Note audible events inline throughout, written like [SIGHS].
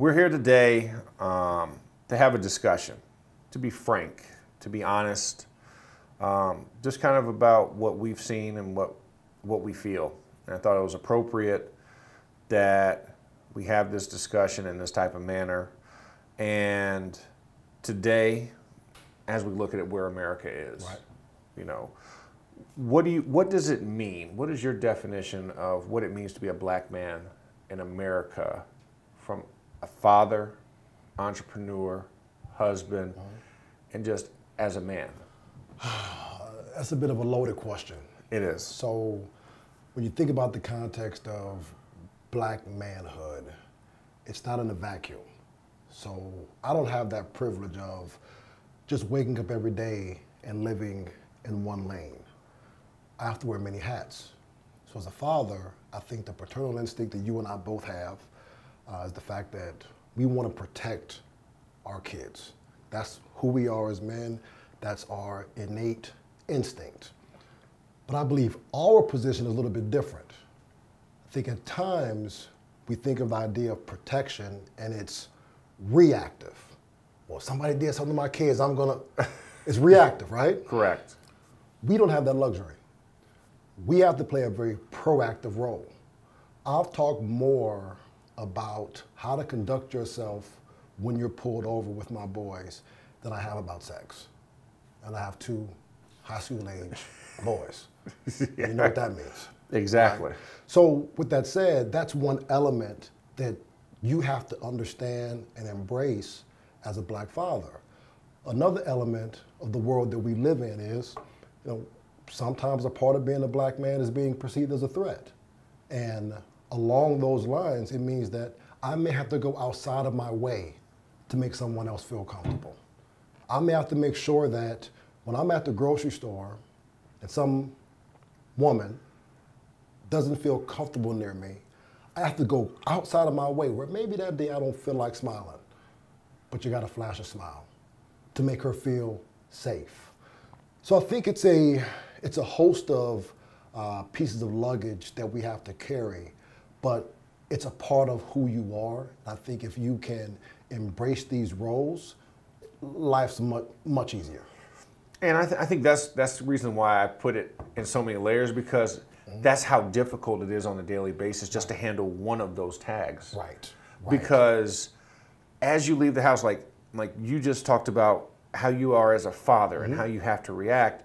We're here today um, to have a discussion, to be frank, to be honest, um, just kind of about what we've seen and what what we feel. And I thought it was appropriate that we have this discussion in this type of manner. And today, as we look at it, where America is, Right. you know, what do you what does it mean? What is your definition of what it means to be a black man in America from a father, entrepreneur, husband, mm-hmm. and just as a man? [SIGHS] That's a bit of a loaded question. It is. So, when you think about the context of black manhood, it's not in a vacuum. So, I don't have that privilege of just waking up every day and living in one lane. I have to wear many hats. So, as a father, I think the paternal instinct that you and I both have uh, is the fact that we want to protect our kids. That's who we are as men, that's our innate instinct. But I believe our position is a little bit different. I think at times we think of the idea of protection and it's reactive. Well, somebody did something to my kids, I'm gonna, [LAUGHS] it's reactive, right? Correct. We don't have that luxury. We have to play a very proactive role. I've talked more about how to conduct yourself when you're pulled over with my boys than I have about sex. And I have two high school age [LAUGHS] boys. You know what that means. Exactly. So, with that said, that's one element that you have to understand and embrace as a black father. Another element of the world that we live in is, you know, sometimes a part of being a black man is being perceived as a threat. And along those lines, it means that I may have to go outside of my way to make someone else feel comfortable. I may have to make sure that when I'm at the grocery store and some woman doesn't feel comfortable near me, I have to go outside of my way where maybe that day I don't feel like smiling, but you got to flash a smile to make her feel safe. So I think it's a it's a host of uh, pieces of luggage that we have to carry, but it's a part of who you are. I think if you can embrace these roles, life's much much easier. And I, th- I think that's that's the reason why I put it in so many layers because mm-hmm. that's how difficult it is on a daily basis just to handle one of those tags. Right. Because as you leave the house, like like you just talked about how you are as a father and mm-hmm. how you have to react,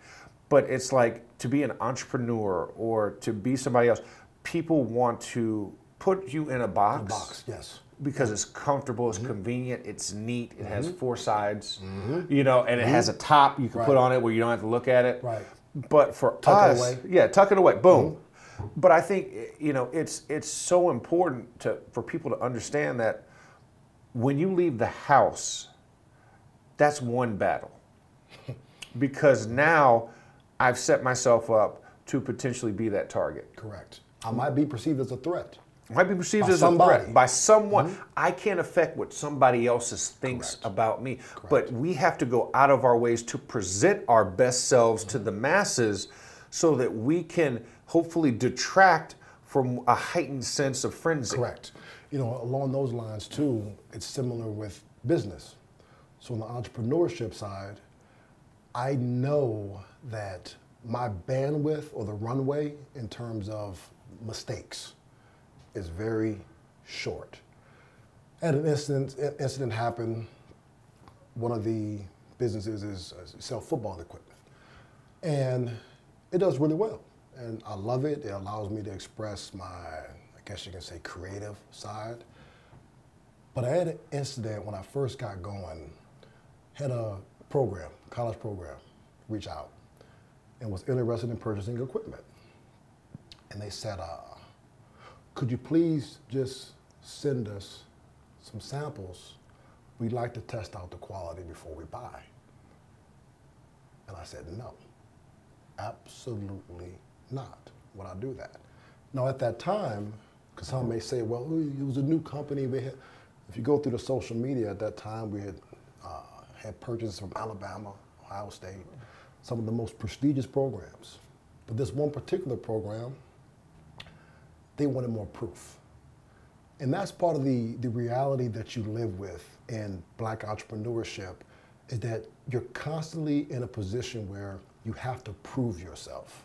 but it's like to be an entrepreneur or to be somebody else. People want to put you in a box. box, yes. because it's comfortable, it's mm-hmm. convenient, it's neat, it has mm-hmm. four sides, mm-hmm. you know, and it has a top you can put on it where you don't have to look at it. Right. But for Tuck it us, away. yeah, tuck it away, boom. But I think you know it's it's so important to for people to understand that when you leave the house, that's one battle. [LAUGHS] because now I've set myself up to potentially be that target. Correct. I might be perceived as a threat. might be perceived By as a somebody. Mm-hmm. threat by someone. I can't affect what somebody else thinks about me. But we have to go out of our ways to present our best selves to the masses so that we can hopefully detract from a heightened sense of frenzy. Correct. You know, along those lines too, it's similar with business. So on the entrepreneurship side, I know that my bandwidth or the runway in terms of mistakes is very short. And an incident, incident happened. One of the businesses is uh, sell football equipment, and it does really well. And I love it. It allows me to express my, I guess you can say, creative side. But I had an incident when I first got going. Had a program, college program, reach out, and was interested in purchasing equipment. And they said, uh, "Could you please just send us some samples? We'd like to test out the quality before we buy." And I said, "No, absolutely not. Would I do that?" Now, at that time, because some may say, "Well, it was a new company." We had, if you go through the social media at that time, we had uh, had purchases from Alabama, Ohio State, some of the most prestigious programs. But this one particular program, they wanted more proof. And that's part of the, the reality that you live with in black entrepreneurship is that you're constantly in a position where you have to prove yourself.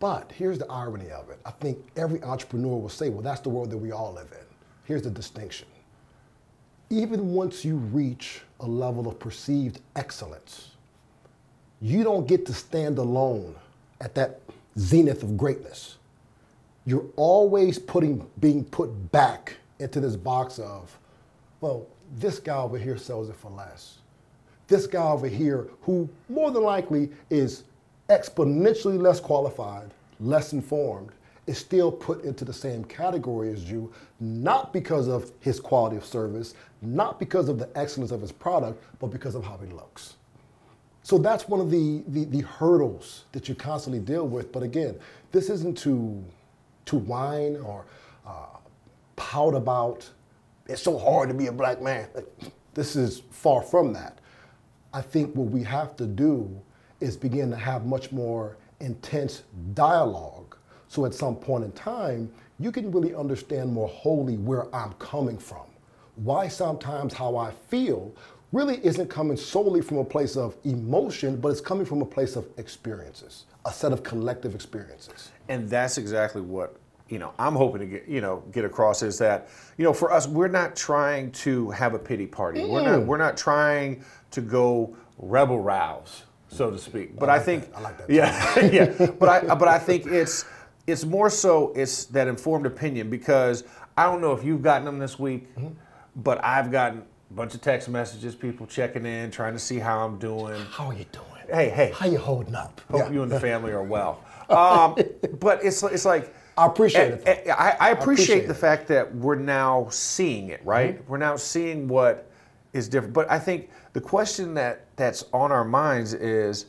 But here's the irony of it. I think every entrepreneur will say, well, that's the world that we all live in. Here's the distinction. Even once you reach a level of perceived excellence, you don't get to stand alone at that zenith of greatness. You're always putting, being put back into this box of, well, this guy over here sells it for less. This guy over here, who more than likely is exponentially less qualified, less informed, is still put into the same category as you, not because of his quality of service, not because of the excellence of his product, but because of how he looks. So that's one of the, the, the hurdles that you constantly deal with. But again, this isn't to, to whine or uh, pout about, it's so hard to be a black man. [LAUGHS] This is far from that. I think what we have to do is begin to have much more intense dialogue. So at some point in time, you can really understand more wholly where I'm coming from. Why sometimes how I feel really isn't coming solely from a place of emotion, but it's coming from a place of experiences, a set of collective experiences. And that's exactly what you know I'm hoping to get you know get across is that you know for us we're not trying to have a pity party. Mm. We're not mm. we're not trying to go rebel rouse so to speak. But I, like I think that. I like that. Yeah, [LAUGHS] yeah. But I but I think it's it's more so it's that informed opinion because I don't know if you've gotten them this week, mm-hmm. but I've gotten bunch of text messages, people checking in, trying to see how I'm doing. How are you doing? Hey, hey. How you holding up? Hope yeah. you and the family are well. [LAUGHS] Um, but it's it's like I appreciate it. I, I, appreciate, appreciate the it. fact that we're now seeing it. Right? Mm-hmm. We're now seeing what is different. But I think the question that that's on our minds is,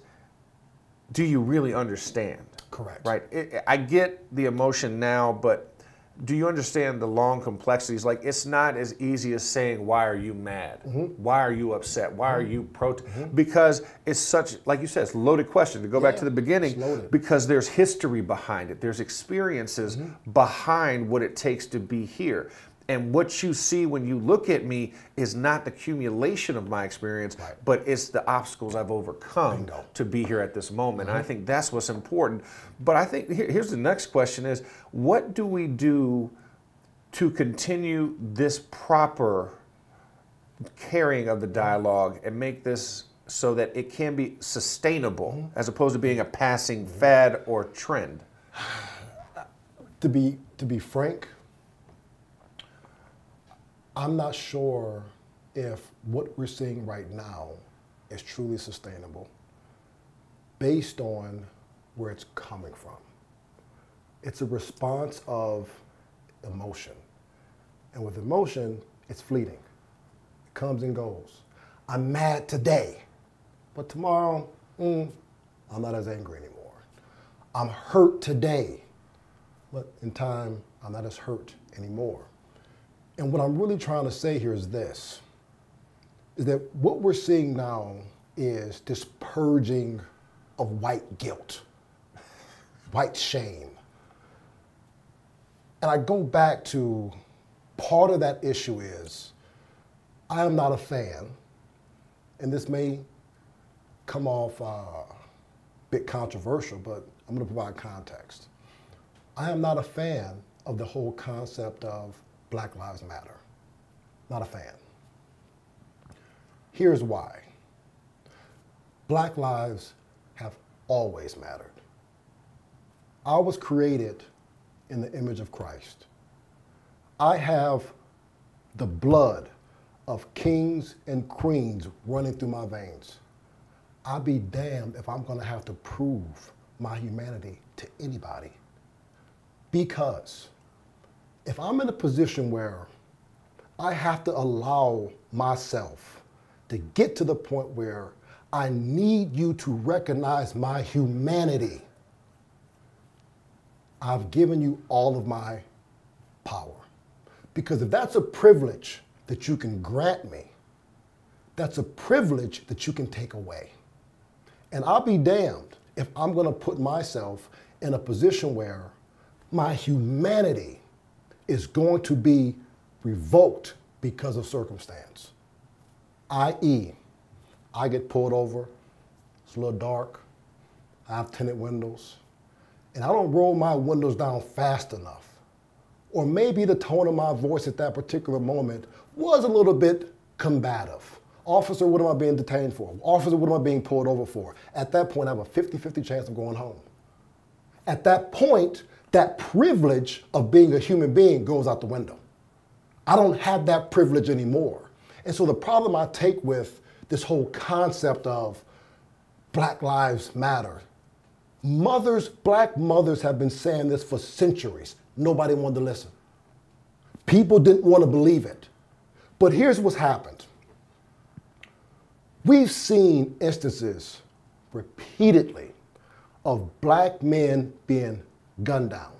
do you really understand? Correct. Right. It, I get the emotion now, but do you understand the long complexities? Like it's not as easy as saying, "Why are you mad? Mm-hmm. Why are you upset? Why mm-hmm. are you pro?" Mm-hmm. Because it's such, like you said, it's a loaded question. To go yeah, back to the beginning, because there's history behind it. There's experiences mm-hmm. behind what it takes to be here. And what you see when you look at me is not the accumulation of my experience, right. but it's the obstacles I've overcome to be here at this moment. Mm-hmm. And I mm-hmm. think that's what's important. But I think here, here's the next question is what do we do to continue this proper carrying of the dialogue and make this so that it can be sustainable mm-hmm. as opposed to being a passing mm-hmm. fad or trend? [SIGHS] To be to be frank, I'm not sure if what we're seeing right now is truly sustainable based on where it's coming from. It's a response of emotion. And with emotion, it's fleeting. It comes and goes. I'm mad today, but tomorrow, mm, I'm not as angry anymore. I'm hurt today, but in time, I'm not as hurt anymore. And what I'm really trying to say here is this, is that what we're seeing now is this purging of white guilt, white shame. And I go back to part of that issue is I am not a fan, and this may come off uh, a bit controversial, but I'm going to provide context. I am not a fan of the whole concept of Black Lives Matter. Not a fan. Here's why. Black lives have always mattered. I was created in the image of Christ. I have the blood of kings and queens running through my veins. I'd be damned if I'm going to have to prove my humanity to anybody. Because if I'm in a position where I have to allow myself to get to the point where I need you to recognize my humanity, I've given you all of my power. Because if that's a privilege that you can grant me, that's a privilege that you can take away. And I'll be damned if I'm going to put myself in a position where my humanity is going to be revoked because of circumstance. I.e., I get pulled over, it's a little dark, I have tinted windows, and I don't roll my windows down fast enough. Or maybe the tone of my voice at that particular moment was a little bit combative. Officer, what am I being detained for? Officer, what am I being pulled over for? At that point, I have a 50 50 chance of going home. At that point, that privilege of being a human being goes out the window. I don't have that privilege anymore. And so the problem I take with this whole concept of Black Lives Matter, mothers, black mothers have been saying this for centuries. Nobody wanted to listen. People didn't want to believe it. But here's what's happened. We've seen instances repeatedly of black men being gunned down,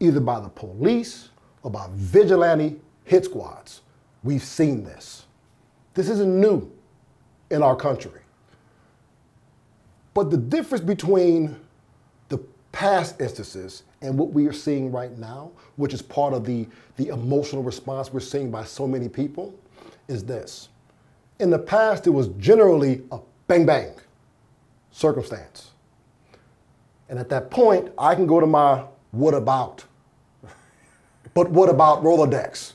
either by the police or by vigilante hit squads. We've seen this. This isn't new in our country. But the difference between the past instances and what we are seeing right now, which is part of the, the emotional response we're seeing by so many people, is this. In the past, it was generally a bang bang circumstance. And at that point, I can go to my what about? But what about Rolodex?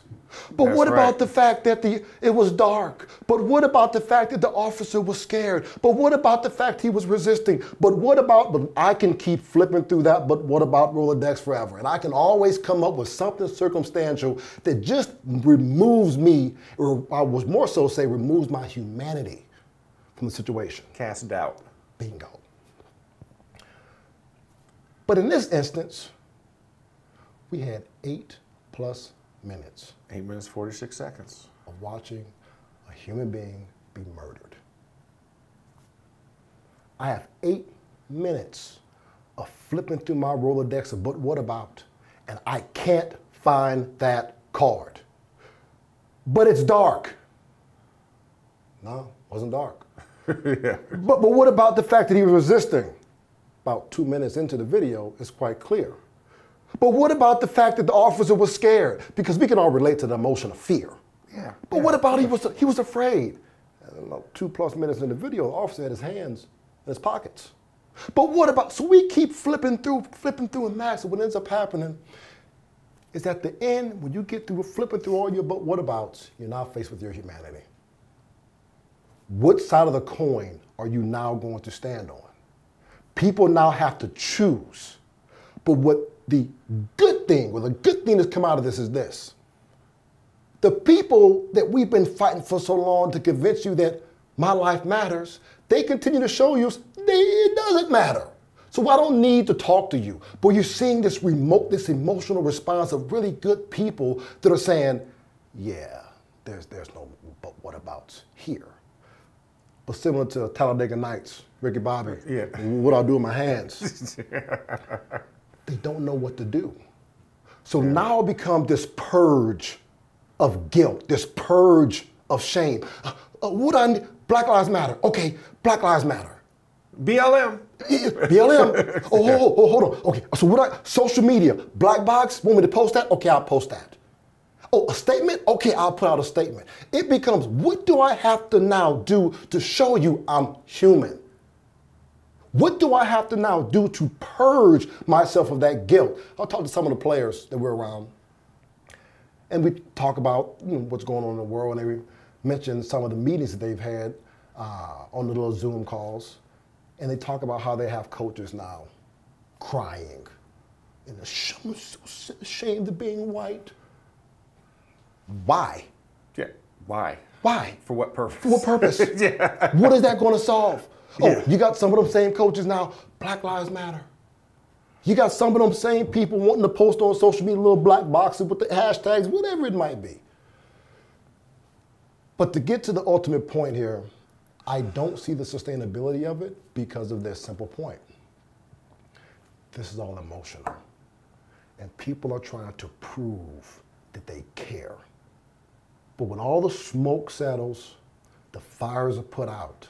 But That's what right. about the fact that the it was dark? But what about the fact that the officer was scared? But what about the fact he was resisting? But what about but I can keep flipping through that, but what about Rolodex forever? And I can always come up with something circumstantial that just removes me, or I was more so say removes my humanity from the situation. Cast doubt. Bingo. But in this instance, we had eight plus minutes Eight minutes, 46 seconds. of watching a human being be murdered. I have eight minutes of flipping through my Rolodex of but what about, and I can't find that card. But it's dark. No, wasn't dark. [LAUGHS] yeah. But, but what about the fact that he was resisting? About two minutes into the video, it's quite clear. But what about the fact that the officer was scared? Because we can all relate to the emotion of fear. Yeah. But what about he was he was afraid? Two plus minutes in the video, the officer had his hands in his pockets. But what about so we keep flipping through, flipping through and max, and what ends up happening is at the end, when you get through flipping through all your but what abouts, you're now faced with your humanity. What side of the coin are you now going to stand on? People now have to choose. But what the good thing, well, the good thing that's come out of this is this. The people that we've been fighting for so long to convince you that my life matters, they continue to show you they, it doesn't matter. So I don't need to talk to you. But you're seeing this remote, this emotional response of really good people that are saying, yeah, there's, there's no but what abouts here. But similar to Talladega Nights, Ricky Bobby, Yeah. what I do with my hands. [LAUGHS] they don't know what to do. So now it becomes this purge of guilt, this purge of shame. Uh, uh, what I need- Black Lives Matter. Okay, Black Lives Matter. BLM. BLM. [LAUGHS] oh, hold, hold, hold on. Okay, so what I social media, black box, want me to post that? Okay, I'll post that. Oh, a statement? Okay, I'll put out a statement. It becomes what do I have to now do to show you I'm human? What do I have to now do to purge myself of that guilt? I'll talk to some of the players that we're around, and we talk about you know, what's going on in the world, and they mention some of the meetings that they've had uh, on the little Zoom calls, and they talk about how they have coaches now crying, and I'm so ashamed of being white. Why? Yeah. Why? Why? For what purpose? For what purpose? [LAUGHS] yeah. What is that going to solve? Oh, Yeah. you got some of them same coaches now, Black Lives Matter. You got some of them same people wanting to post on social media little black boxes with the hashtags, whatever it might be. But to get to the ultimate point here, I don't see the sustainability of it because of this simple point. This is all emotional. And people are trying to prove that they care. But when all the smoke settles, the fires are put out,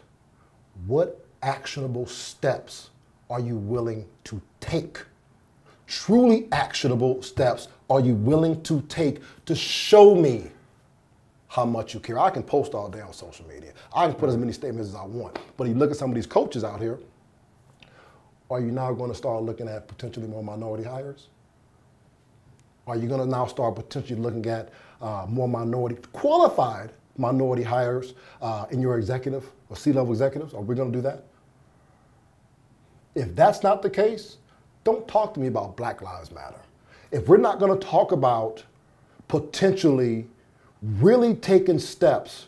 what actionable steps are you willing to take? Truly actionable steps are you willing to take to show me how much you care? I can post all day on social media. I can put as many statements as I want. But you look at some of these coaches out here, are you now going to start looking at potentially more minority hires? Are you going to now start potentially looking at uh, more minority, qualified minority hires uh, in your executive or C-level executives? Are we going to do that? If that's not the case, don't talk to me about Black Lives Matter. If we're not going to talk about potentially really taking steps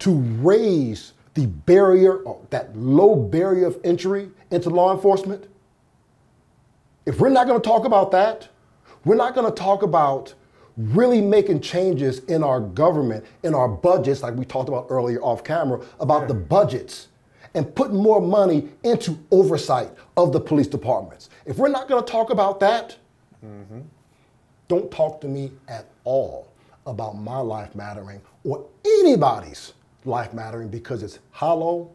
to raise the barrier, that low barrier of entry into law enforcement, if we're not going to talk about that, we're not going to talk about really making changes in our government, in our budgets, like we talked about earlier off camera, about the budgets and putting more money into oversight of the police departments. If we're not going to talk about that, mm-hmm. don't talk to me at all about my life mattering or anybody's life mattering because it's hollow,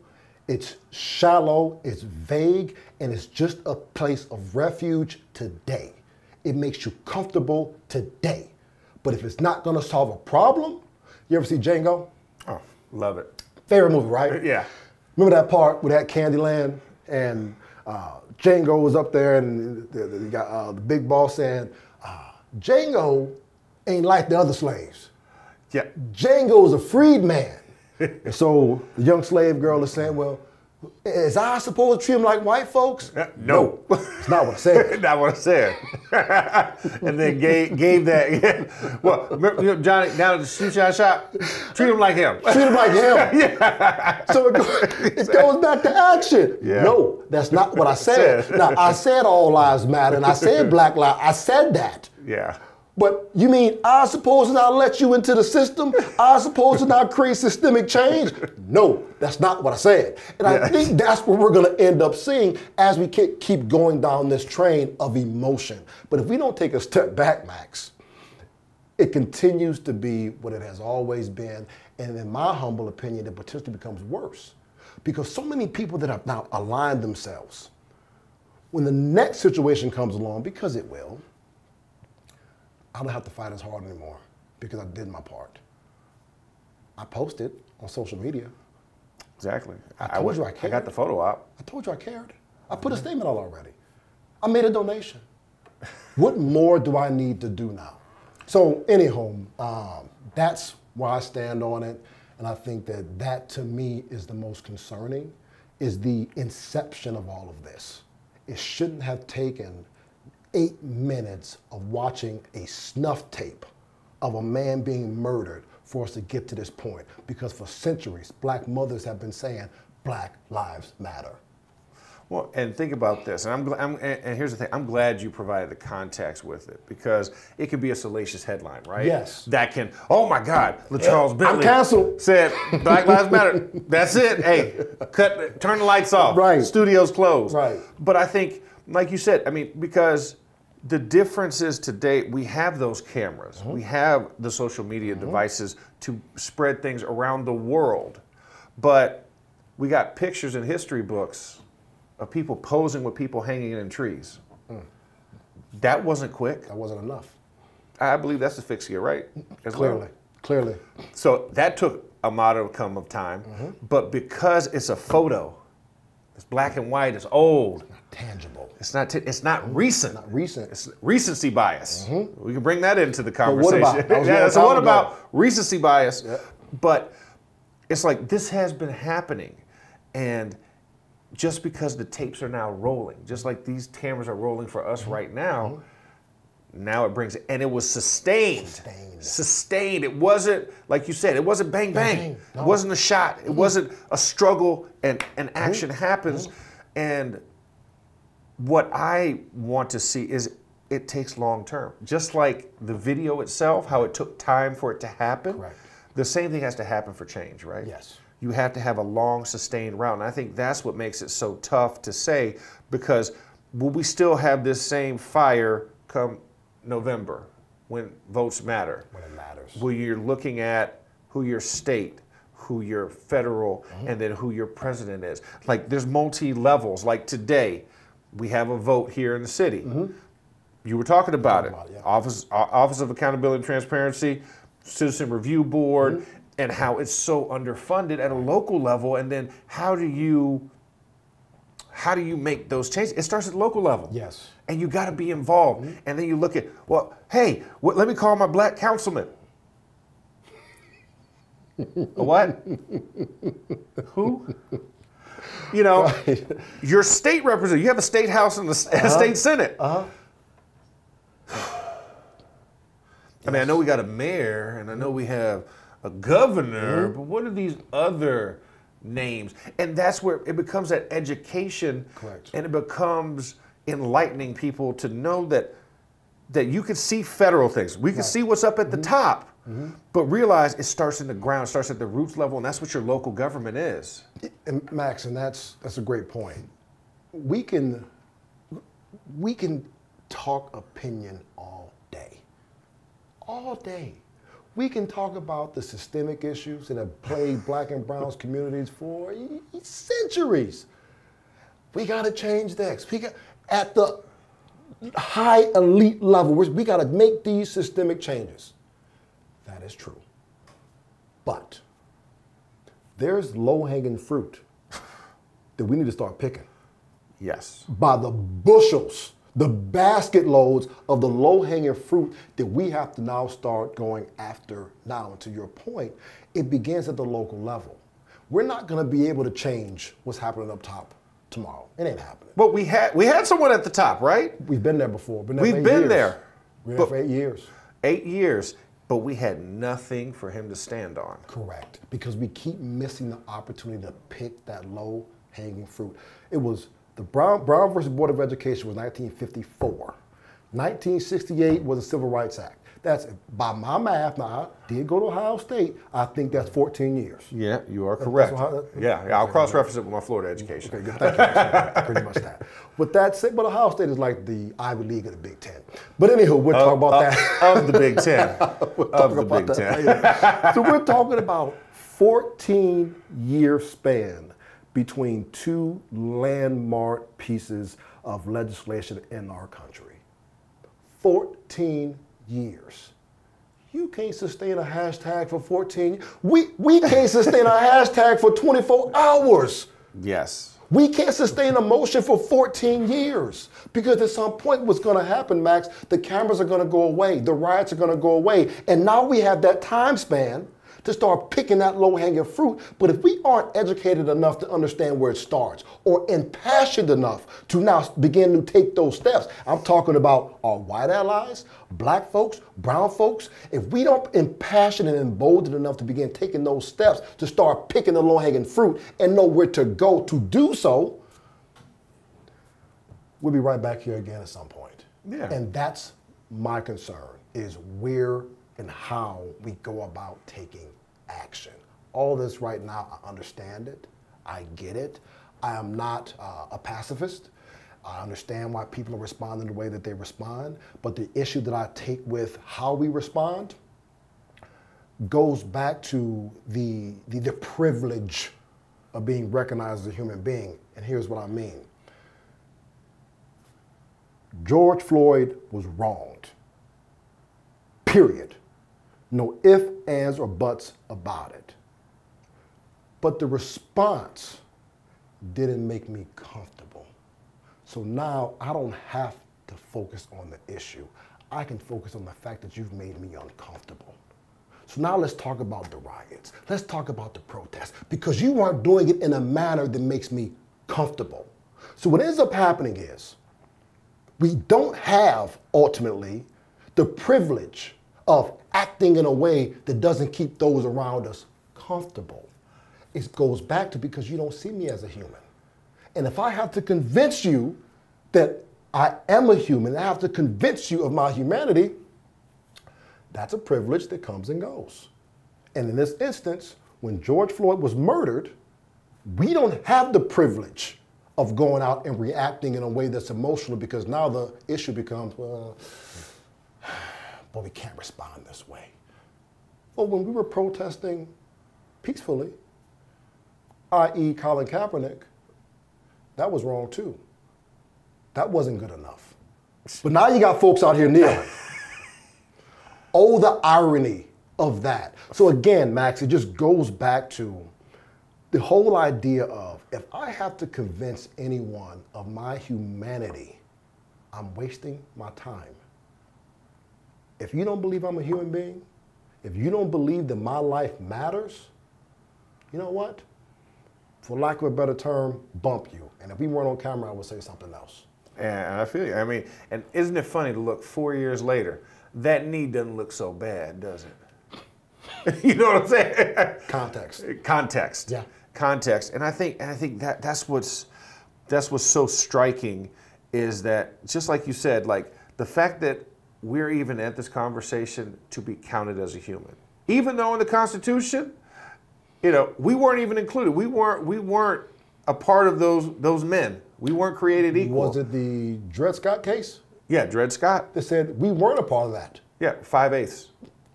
it's shallow, it's vague, and it's just a place of refuge today. It makes you comfortable today. But if it's not gonna solve a problem, you ever see Django? Oh, love it. Favorite movie, right? Yeah. Remember that part with that Candyland and uh, Django was up there and you got uh, the big boss saying, uh, Django ain't like the other slaves. Yeah. Django is a freed man. [LAUGHS] and so the young slave girl is saying, well, is I supposed to treat them like white folks? Uh, no. no. It's [LAUGHS] not what I said. [LAUGHS] not what I said. [LAUGHS] and then gave, gave that. well, you know, Johnny, down at the shoe shot shop, treat him like him. treat him like him. yeah. So it, it goes back to action. Yeah. No, that's not what I said. now, I said all lives matter, and I said black lives. I said that. Yeah. But you mean I supposed to not let you into the system? I supposed to not create systemic change? No, that's not what I said. And I think that's what we're going to end up seeing as we keep going down this train of emotion. But if we don't take a step back, Max, it continues to be what it has always been. And in my humble opinion, it potentially becomes worse. Because so many people that have now aligned themselves, when the next situation comes along, because it will, I don't have to fight as hard anymore because I did my part. I posted on social media. Exactly. I told I, you I cared. I got the photo up. I told you I cared. I put a statement out already. I made a donation. [LAUGHS] what more do I need to do now? So, anyhow, um, that's where I stand on it. And I think that that to me is the most concerning, is the inception of all of this. It shouldn't have taken eight minutes of watching a snuff tape of a man being murdered for us to get to this point. Because for centuries, black mothers have been saying, Black Lives Matter. Well, and think about this, and I'm, I'm, and here's the thing: I'm glad you provided the context with it because it could be a salacious headline, right? Yes. That can, oh my God, LeCharles Bentley I'm canceled. said Black Lives Matter. That's it. Hey, cut, turn the lights off. Right. Studios closed. Right. But I think, like you said, I mean, because the difference is today we have those cameras, mm-hmm. we have the social media mm-hmm. devices to spread things around the world, but we got pictures in history books of people posing with people hanging in trees. Mm. That wasn't quick. That wasn't enough. I believe that's asphyxia, right? As clearly, well. clearly. So that took a modicum of time, mm-hmm. but because it's a photo, it's black and white, it's old. It's not tangible. It's not. T- it's not recent. It's not recent. It's recency bias. Mm-hmm. We can bring that into the conversation. But what about? [LAUGHS] yeah, so what about recency bias? Yep. But it's like this has been happening, and just because the tapes are now rolling, just like these cameras are rolling for us mm-hmm. right now. Mm-hmm now it brings it and it was sustained sustained, sustained. it wasn't like you said it wasn't bang bang, bang. No. it wasn't a shot it mm-hmm. wasn't a struggle and and action mm-hmm. happens mm-hmm. and what i want to see is it takes long term just like the video itself how it took time for it to happen Correct. the same thing has to happen for change right yes you have to have a long sustained route and i think that's what makes it so tough to say because will we still have this same fire come November when votes matter. When it matters. Where you're looking at who your state, who your federal, mm-hmm. and then who your president is. Like there's multi levels. Like today, we have a vote here in the city. Mm-hmm. You were talking about it. about yeah. Office Office of Accountability and Transparency, Citizen Review Board, Mm-hmm. and how it's so underfunded at a local level. And then how do you how do you make those changes? It starts at local level. Yes. And you got to be involved. And then you look at well, hey, what, let me call my black councilman. A what? [LAUGHS] Who? You know, your state representative. You have a state house and a, and a state senate. Uh-huh. [SIGHS] I mean, I know we got a mayor and I know we have a governor, Mm-hmm. but what are these other names? And that's where it becomes that education, Correct. and it becomes enlightening people to know that that you can see federal things. We can see what's up at the mm-hmm. top, mm-hmm. but realize it starts in the ground, starts at the roots level, and that's what your local government is. And Max, and that's that's a great point. We can we can talk opinion all day. All day. We can talk about the systemic issues that have plagued black and brown communities for centuries. We got to change this. We got at the high elite level. we- We got to make these systemic changes. That is true. But there's low hanging fruit that we need to start picking Yes. by the bushels, the basket loads of the low hanging fruit that we have to now start going after now. And to your point, it begins at the local level. We're not going to be able to change what's happening up top tomorrow. It ain't happening. But we had we had someone at the top, right? We've been there before. Been there We've been years. there. There But- for eight years. Eight years, but we had nothing for him to stand on. Correct. Because we keep missing the opportunity to pick that low hanging fruit. It was the Brown, Brown versus Board of Education was 1954. 1968 was the Civil Rights Act. That's by my math. Now I did go to Ohio State. I think that's 14 years. Yeah, you are correct. how- yeah, yeah, I'll cross-reference it with my Florida education. Okay, good. Thank you. [LAUGHS] Pretty much that. With that said, but Ohio State is like the Ivy League of the Big Ten. But anywho, we'll talk about Uh, that. of the Big Ten. [LAUGHS] Of the Big Ten. so we're talking about 14 year span between two landmark pieces of legislation in our country. 14 years. You can't sustain a hashtag for 14. We we can't sustain a [LAUGHS] hashtag for 24 hours. Yes. We can't sustain a motion for 14 years because at some point what's going to happen, Max, the cameras are going to go away, the riots are going to go away, and now we have that time span to start picking that low-hanging fruit. But if we aren't educated enough to understand where it starts or impassioned enough to now begin to take those steps, I'm talking about our white allies, black folks, brown folks, if we don't impassioned and emboldened enough to begin taking those steps to start picking the low-hanging fruit and know where to go to do so, we'll be right back here again at some point. Yeah. And that's my concern is where and how we go about taking action. All this right now, I understand it. I get it. I am not uh, a pacifist. I understand why people are responding the way that they respond. But the issue that I take with how we respond goes back to the, the, the privilege of being recognized as a human being. And here's what I mean. George Floyd was wronged. Period. No ifs, ands, or buts about it. But the response didn't make me comfortable. So now I don't have to focus on the issue. I can focus on the fact that you've made me uncomfortable. So now let's talk about the riots. Let's talk about the protests because you aren't doing it in a manner that makes me comfortable. So what ends up happening is we don't have ultimately the privilege of acting in a way that doesn't keep those around us comfortable. It goes back to because you don't see me as a human. And if I have to convince you that I am a human, I have to convince you of my humanity, that's a privilege that comes and goes. And in this instance, when George Floyd was murdered, we don't have the privilege of going out and reacting in a way that's emotional because now the issue becomes, well, but we can't respond this way. Well, when we were protesting peacefully, i.e., Colin Kaepernick, that was wrong too. That wasn't good enough. But now you got folks out here kneeling. [LAUGHS] oh, the irony of that. So again, Max, it just goes back to the whole idea of if I have to convince anyone of my humanity, I'm wasting my time. If you don't believe I'm a human being, if you don't believe that my life matters, you know what? For lack of a better term, bump you. And if we weren't on camera, I would say something else. And I feel you. I mean, and isn't it funny to look four years later? That knee doesn't look so bad, does it? [LAUGHS] you know what I'm saying? Context. Context. Yeah. Context. And I think and I think that that's what's that's what's so striking is that just like you said, like the fact that we're even at this conversation to be counted as a human. Even though in the Constitution, you know, we weren't even included. We weren't we weren't a part of those those men. We weren't created equal. Was it the Dred Scott case? Yeah, Dred Scott. That said we weren't a part of that. Yeah, five eighths.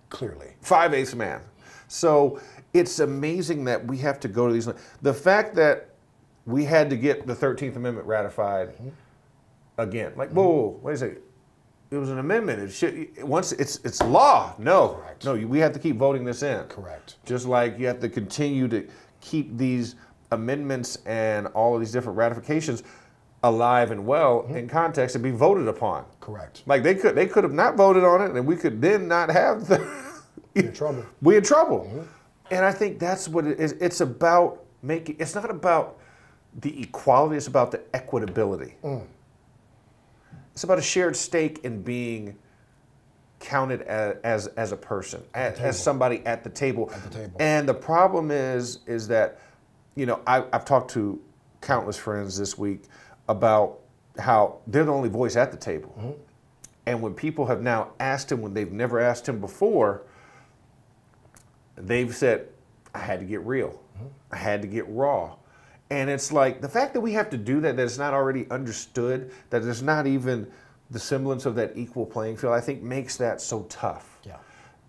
Clearly. Five eighths man. So it's amazing that we have to go to these. The fact that we had to get the 13th Amendment ratified mm-hmm. again. Like, whoa, whoa, wait a second. It was an amendment. It should once it's it's law. No, Correct. no, we have to keep voting this in. Correct. Just like you have to continue to keep these amendments and all of these different ratifications alive and well mm-hmm. in context and be voted upon. Correct. Like they could they could have not voted on it and we could then not have the in trouble. [LAUGHS] We in trouble. Mm-hmm. And I think that's what it is. It's about making it's not about the equality, it's about the equitability. Mm. It's about a shared stake in being counted as as, as a person, as, as, somebody at the table. At the table. And the problem is is that, you know, I, I've talked to countless friends this week about how they're the only voice at the table. Mm-hmm. And when people have now asked him when they've never asked him before, they've said, I had to get real. Mm-hmm. I had to get raw. And it's like the fact that we have to do that, that it's not already understood, that there's not even the semblance of that equal playing field, I think makes that so tough. Yeah.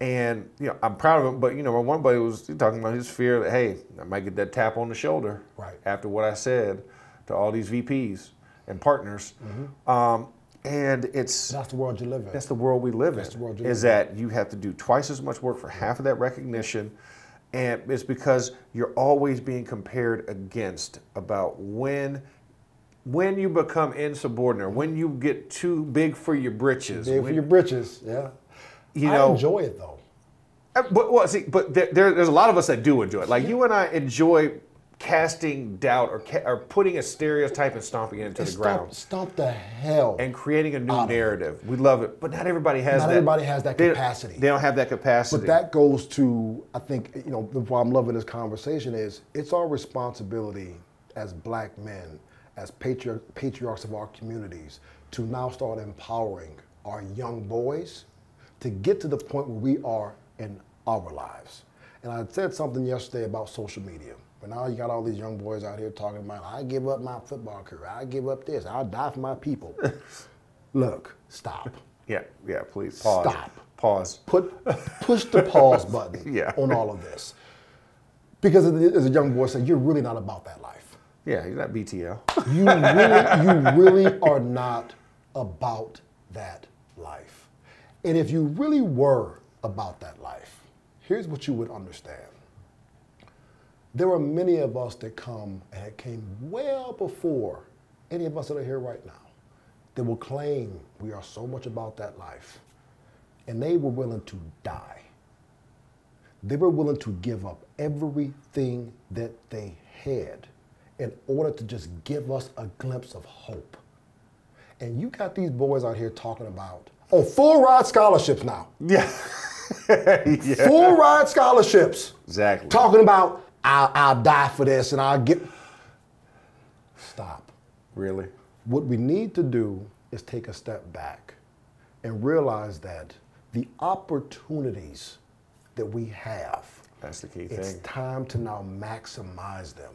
And you know, I'm proud of him, but you know, my one buddy was talking about his fear that hey, I might get that tap on the shoulder right. after what I said to all these VPs and partners. Mm-hmm. Um, and it's that's the world you live in. That's the world we live that's in. The world you is that you have to do twice as much work for half of that recognition, and it's because you're always being compared against about when when you become insubordinate, when you get too big for your britches. Big when, for your britches, yeah. You know, I enjoy it though. Uh, but well, see, but there, there, there's a lot of us that do enjoy it. Like you and I enjoy casting doubt or, ca- or putting a stereotype and stomping it into the stomp, ground. Stomp the hell. And creating a new narrative. We love it, but not everybody has that. not that. everybody has that they, capacity. They don't have that capacity. But that goes to, I think, you know, why I'm loving this conversation is it's our responsibility as black men, as patriarch, patriarchs of our communities, to now start empowering our young boys to get to the point where we are in our lives. And I said something yesterday about social media. But now you got all these young boys out here talking about, I give up my football career. I give up this. I'll die for my people. [LAUGHS] Look, stop. Yeah, yeah, please. Pause. Stop. Pause. Put, push the pause button [LAUGHS] yeah. on all of this. Because as a young boy said, you're really not about that life. Yeah, you're not BTL. You really, you really are not about that life. And if you really were about that life, here's what you would understand there are many of us that come and came well before any of us that are here right now that will claim we are so much about that life. And they were willing to die. They were willing to give up everything that they had in order to just give us a glimpse of hope. And you got these boys out here talking about, oh, full ride scholarships now. Yeah. [LAUGHS] yeah. Full ride scholarships. Exactly. Talking about I'll, I'll die for this and I'll get. Stop. Really? What we need to do is take a step back and realize that the opportunities that we have. That's the key thing. it's time to now maximize them.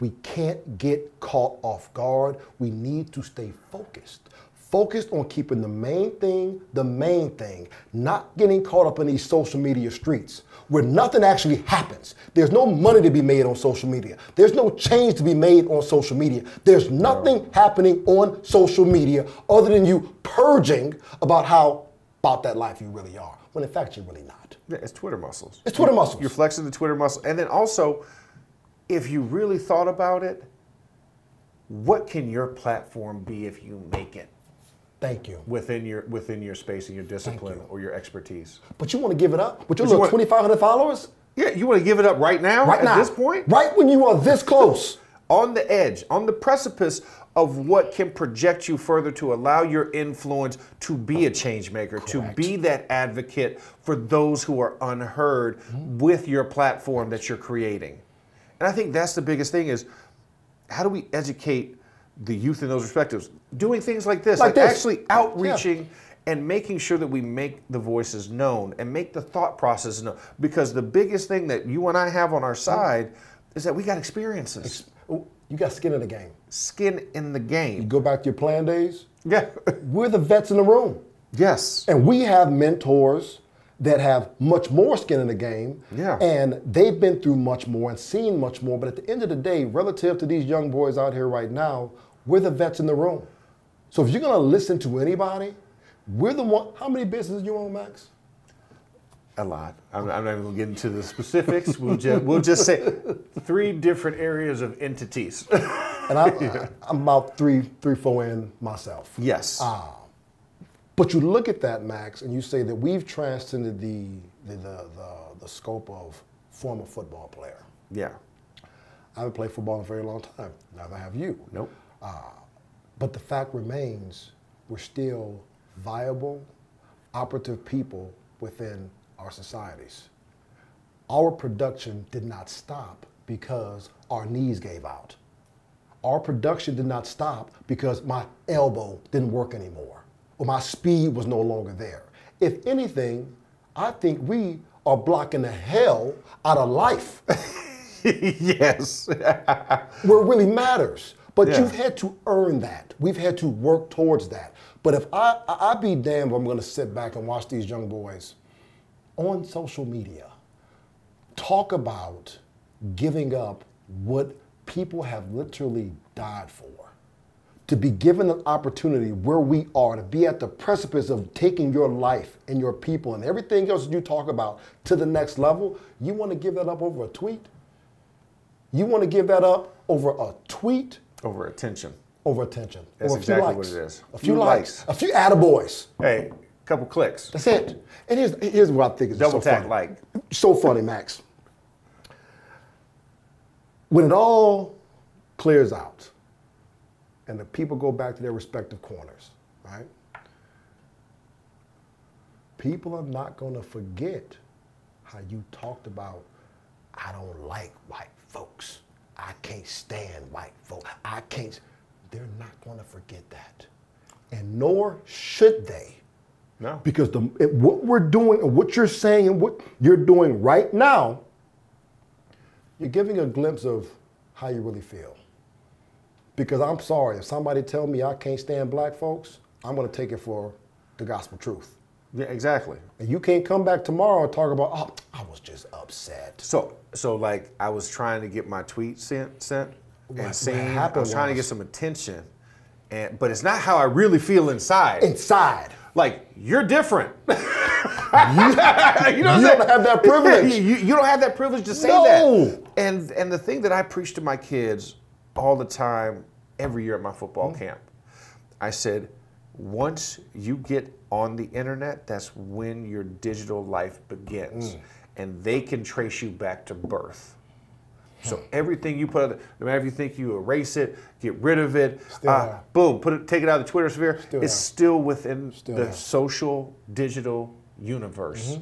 We can't get caught off guard. We need to stay focused. Focused on keeping the main thing the main thing, not getting caught up in these social media streets where nothing actually happens. There's no money to be made on social media. There's no change to be made on social media. There's nothing happening on social media other than you purging about how about that life you really are, when in fact you're really not. Yeah, it's Twitter muscles. It's Twitter muscles. You're flexing the Twitter muscle. And then also, if you really thought about it, what can your platform be if you make it Thank you. within your within your space and your discipline you. or your expertise? But you want to give it up? With your But you little want- 2,500 followers? Yeah, you want to give it up right now Right at now. this point? Right when you are this close. on the edge, on the precipice of what can project you further to allow your influence to be a change maker, to be that advocate for those who are unheard mm-hmm. with your platform that you're creating. And I think that's the biggest thing is how do we educate the youth in those perspectives? Doing things like this, Like like, this. actually outreaching and making sure that we make the voices known and make the thought process known. Because the biggest thing that you and I have on our side is that we got experiences Ooh, You got skin in the game. skin in the game. You go back to your plan days. Yeah. [LAUGHS] We're the vets in the room. yes. And we have mentors that have much more skin in the game. Yeah. And they've been through much more and seen much more. But at the end of the day, relative to these young boys out here right now, we're the vets in the room. So if you're gonna listen to anybody, we're the one. How many businesses you own, Max? A lot. I'm, I'm not even going to get into the specifics. We'll just, we'll just say three different areas of entities. And I, I, I'm about three, three, four in myself. yes. Ah. But you look at that, Max, and you say that we've transcended the the, the, the, the scope of former football player. yeah. I haven't played football in a very long time. Neither have you. Nope. Uh, but the fact remains, we're still viable, operative people within our societies. Our production did not stop because our knees gave out. Our production did not stop because my elbow didn't work anymore or my speed was no longer there. If anything, I think we are blocking the hell out of life [LAUGHS] yes. [LAUGHS] where it really matters. But Yeah. you've had to earn that. We've had to work towards that. But if I, I I'd be damned if I'm going to sit back and watch these young boys on social media talk about giving up what people have literally died for. To be given an opportunity where we are, to be at the precipice of taking your life and your people and everything else you talk about to the next level, you want to give that up over a tweet? You want to give that up over a tweet? Over attention. over attention. That's or exactly likes. what it is. A few Few likes. likes. A few attaboys. Hey, a couple clicks. That's it. And here's, here's what I think is Double so tap funny. like. So funny, Max. When it all clears out and the people go back to their respective corners, right? People are not going to forget how you talked about, I don't like white folks. I can't stand white folks. I can't. They're not going to forget that. And nor should they. No. Because the, it, what we're doing and what you're saying and what you're doing right now, you're giving a glimpse of how you really feel. Because I'm sorry, if somebody tell me I can't stand black folks, I'm going to take it for the gospel truth. Yeah, exactly. And you can't come back tomorrow and talk about, oh, I was just upset. So, so like I was trying to get my tweet sent, sent, What- and seen. I happened was trying to get some attention, and but it's not how I really feel inside. Inside. like you're different. [LAUGHS] You, you know you don't have that privilege. [LAUGHS] you, you don't have that privilege to say No. that. And and the thing that I preach to my kids all the time, every year at my football Mm. camp, I said, once you get on the internet, that's when your digital life begins, Mm. and they can trace you back to birth. So everything you put, out there, no matter if you think you erase it, get rid of it, uh, boom, put it, take it out of the Twitter sphere, Still it's still within Still the social digital universe,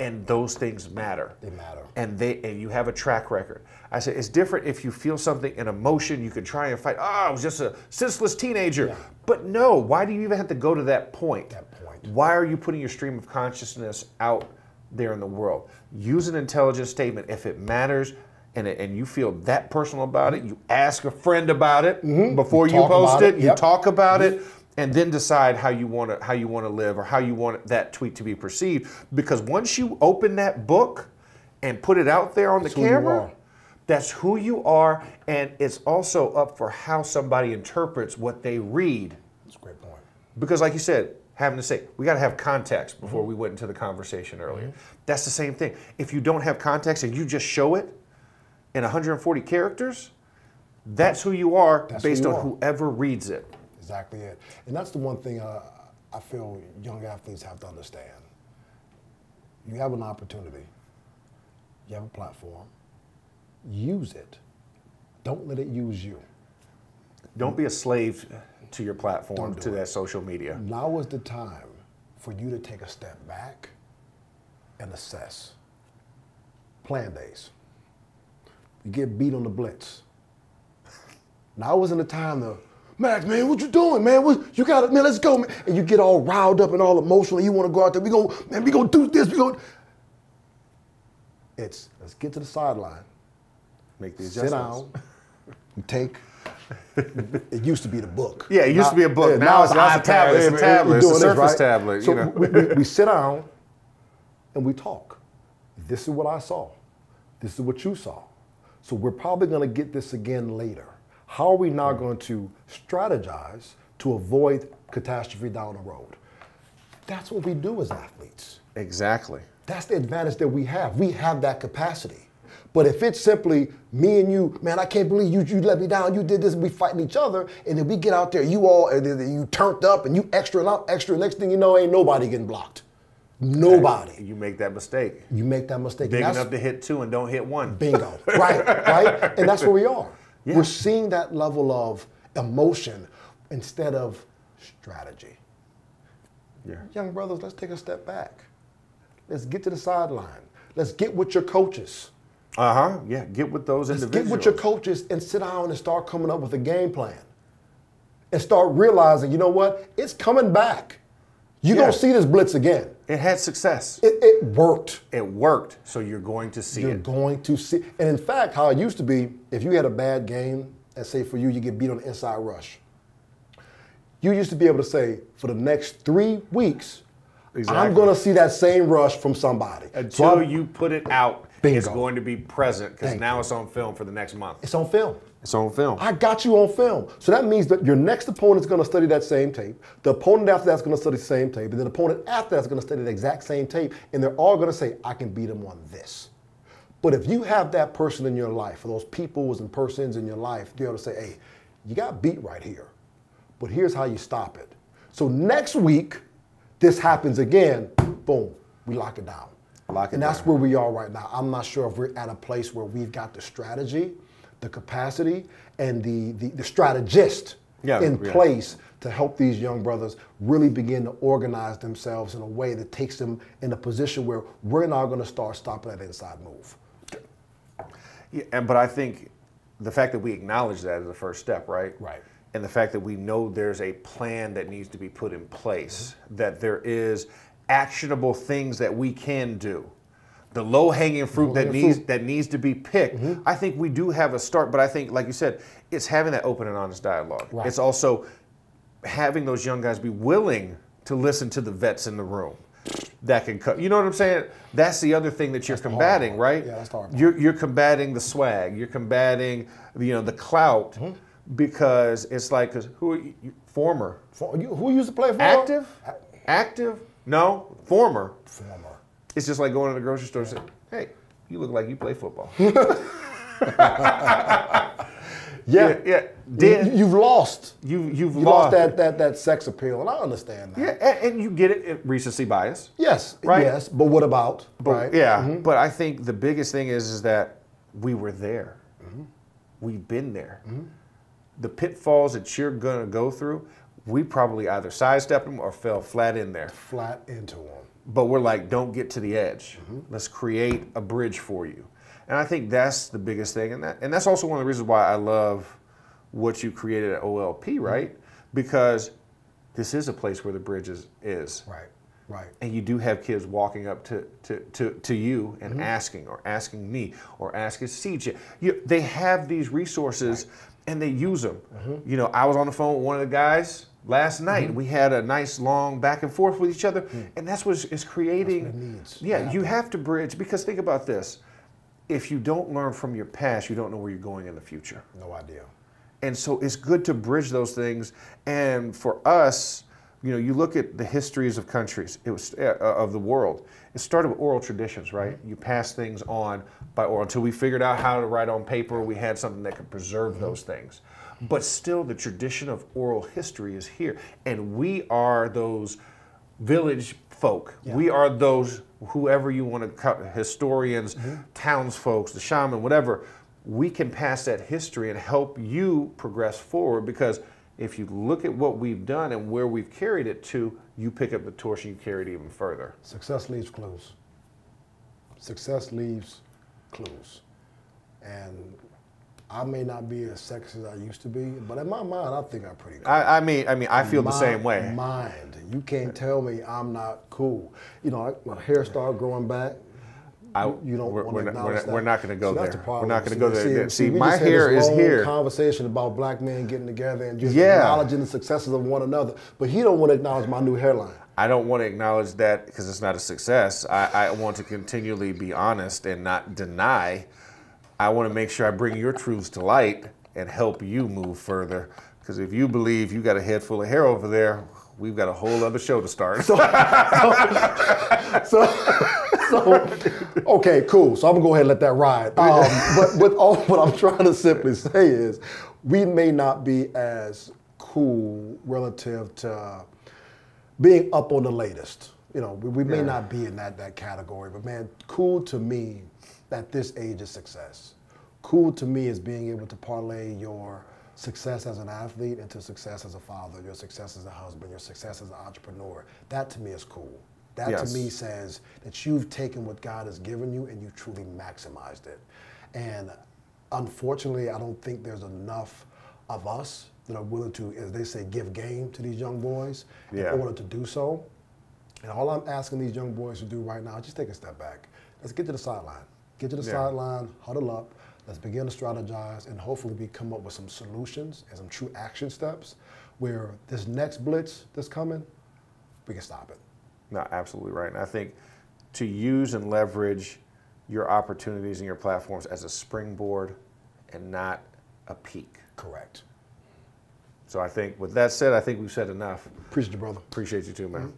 and those things matter. They matter. And they and you have a track record. I said it's different if you feel something in emotion, you can try and fight. Oh, I was just a senseless teenager. But no, why do you even have to go to that point? That point. Why are you putting your stream of consciousness out there in the world? Use an intelligent statement if it matters. And, it, and you feel that personal about it, you ask a friend about it mm-hmm. before you Talk post it, it, you yep. talk about it, mm-hmm. and then decide how you want to how you want to live or how you want that tweet to be perceived. Because once you open that book and put it out there on That's the camera, that's who you are, and it's also up for how somebody interprets what they read. That's a great point. Because, like you said, having to say, we got to have context before we went into the conversation earlier. That's the same thing. If you don't have context and you just show it in 140 characters, that's who you are That's who based you on are. whoever reads it. Exactly it. And that's the one thing uh, I feel young athletes have to understand. You have an opportunity, you have a platform, use it. Don't let it use you. Don't be a slave to your platform, Don't to it. that social media. Now is the time for you to take a step back and assess. Plan days. You get beat on the blitz. Now isn't the time to, Max, man, what you doing, man? What, you got it, man, let's go, man. And you get all riled up and all emotional. You want to go out there. We go, man, we gonna do this. We go. It's let's get to the sideline. Make the Sit adjustments. down. You take. [LAUGHS] It used to be the book. Yeah, it used to be a book. yeah, Now it's- now an it's a tablet. It's a tablet. It's a doing this, Surface right? tablet, So you know. we, we, we sit down and we talk. This is what I saw. This is what you saw. So we're probably going to get this again later. How are we now Hmm. going to strategize to avoid catastrophe down the road? That's what we do as athletes. Exactly. That's the advantage that we have. We have that capacity. But if it's simply me and you, man, I can't believe you, you let me down, you did this, we fighting each other, and then we get out there, you all, and then you turned up and you extra and out extra, next thing you know, ain't nobody getting blocked. Nobody. You make that mistake. You make that mistake. Big enough to hit two and don't hit one. Bingo. [LAUGHS] right, right? And that's where we are. Yeah. We're seeing that level of emotion instead of strategy. Yeah. Young brothers, let's take a step back. Let's get to the sideline. Let's get with your coaches. Uh huh. Yeah. Get with those Let's individuals. get with your coaches and sit down and start coming up with a game plan. And start realizing, you know what? It's coming back. You're Yeah. going to see this blitz again. It had success. It, it worked. It worked. So you're going to see You're it. going to see. And in fact, how it used to be, if you had a bad game, let's say for you, you get beat on the inside rush. You used to be able to say, for the next three weeks, I'm going to see that same rush from somebody. So Until I'm- you put it out, Bingo. it's going to be present because now you. it's on film for the next month. it's on film. It's on film. I got you on film. So that means that your next opponent's going to study that same tape. The opponent after that's going to study the same tape. And then the opponent after that's going to study the exact same tape. And they're all going to say, I can beat him on this. But if you have that person in your life, or those peoples and persons in your life, they're able to say, hey, you got beat right here. But here's how you stop it. So next week, this happens again, boom, we lock it down. Lock it and that's down. where we are right now. I'm not sure if we're at a place where we've got the strategy, the capacity, and the, the, the strategist Yeah, in yeah. place to help these young brothers really begin to organize themselves in a way that takes them in a position where we're now going to start stopping that inside move. Yeah, and but I think the fact that we acknowledge that is the first step, right? Right. And the fact that we know there's a plan that needs to be put in place, mm-hmm. that there is actionable things that we can do. The low hanging fruit that needs fruit. that needs to be picked. I think we do have a start, but I think, like you said, it's having that open and honest dialogue. Right. It's also having those young guys be willing to listen to the vets in the room that can cut. You know what I'm saying? That's the other thing that you're That's combating, right? Yeah, that's the hard. You're, you're combating the swag. You're combating, you know, the clout Mm-hmm. because it's like, 'cause who are you, you- former, For, you, who used to play for? active, active, no, former. Former. It's just like going to the grocery store and saying, "Hey, you look like you play football." [LAUGHS] [LAUGHS] Yeah. yeah, did You, have lost. you you've You lost that, that, that sex appeal, and I understand that. Yeah, and, and you get it, it recency bias. Yes, Right? yes, but what about? But right? yeah, Mhm. but I think the biggest thing is is that we were there. We've been there. The pitfalls that you're gonna go through, we probably either sidestepped them or fell flat in there. Flat into them. But we're like, don't get to the edge. Mm-hmm. Let's create a bridge for you. And I think that's the biggest thing, and that and that's also one of the reasons why I love what you created at OLP, mm-hmm. right? Because this is a place where the bridge is, is. Right, right. and you do have kids walking up to, to, to, to you and mm-hmm. asking or asking me or asking CJ. You, they have these resources and they use them. You know, I was on the phone with one of the guys Last night mm-hmm. we had a nice long back and forth with each other, mm. and that's what is creating. What needs. Yeah, you have to bridge because think about this: if you don't learn from your past, you don't know where you're going in the future. No idea. And so it's good to bridge those things. And for us, you know, you look at the histories of countries, it was uh, uh of the world. It started with oral traditions, right? Mm-hmm. You pass things on by oral until we figured out how to write on paper. We had something that could preserve mm-hmm. those things. But still, the tradition of oral history is here, and we are those village folk. We are those whoever you want to cut historians, mm-hmm. townsfolks, the shaman, whatever. We can pass that history and help you progress forward because if you look at what we've done and where we've carried it to, you pick up the torch and you carry it even further. Success leaves clues. Success leaves clues. And I may not be as sexy as I used to be, but in my mind, I think I'm pretty cool. I, I mean, I mean, I feel the same way. Mind. You can't tell me I'm not cool. You know, I- my hair started growing back. I, you don't we're, to not, acknowledge we're not, we're not going to go See, there. that's the problem. We're not going to See, go there. See, See, my hair is here. Conversation about black men getting together and just Yeah. acknowledging the successes of one another, but he don't want to acknowledge my new hairline. I don't want to acknowledge that because it's not a success. I, I want to continually be honest and not deny. I want to make sure I bring your truths to light and help you move further. Because if you believe you got a head full of hair over there, we've got a whole other show to start. So, so okay, cool. So I'm gonna go ahead and let that ride. Um, but with all what I'm trying to simply say is, we may not be as cool relative to being up on the latest. You know, we, we may Yeah. not be in that that category. But man, cool to me at this age is success. Cool to me is being able to parlay your success as an athlete into success as a father, your success as a husband, your success as an entrepreneur. That to me is cool. That Yes. to me says that you've taken what God has given you and you truly maximized it. And unfortunately, I don't think there's enough of us that are willing to, as they say, give game to these young boys Yeah. in order to do so. And all I'm asking these young boys to do right now, is just take a step back. Let's get to the sideline. Get to the Yeah. sideline, huddle up. Let's begin to strategize, and hopefully we come up with some solutions and some true action steps where this next blitz that's coming, we can stop it. No, absolutely right. And I think to use and leverage your opportunities and your platforms as a springboard and not a peak. Correct. So I think with that said, I think we've said enough. Appreciate you, brother. Appreciate you too, man. Mm-hmm.